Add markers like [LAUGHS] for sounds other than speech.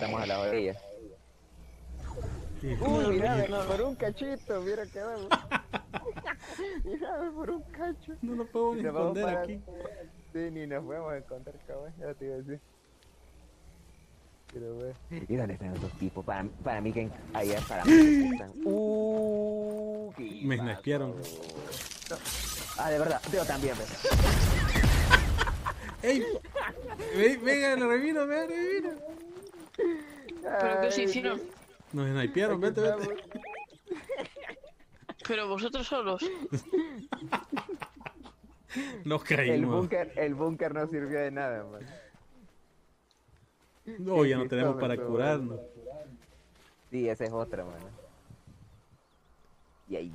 estamos a la orilla. Sí. Uy, mira, por un cachito, mira que vamos. mira, por un cacho. No nos podemos ni esconder para- aquí. Sí, ni nos podemos encontrar, cabrón. Ya te iba a decir. Pero, ve. ¿Y dónde están los dos tipos? Para, para mí que allá, para mí que están. Uh, qué Me pasó. snapearon. Ah, de verdad, yo también, ve. [LAUGHS] ¡Ey! Ve- Venga, lo revino, venga, revino. ¿Pero qué se hicieron? Nos snipearon, aquí vete, vete. [LAUGHS] Pero vosotros solos. [LAUGHS] Nos El caímos. búnker, el búnker no sirvió de nada, man. No, ya no tenemos para curarnos. Sí, esa es otra, mano. Y ahí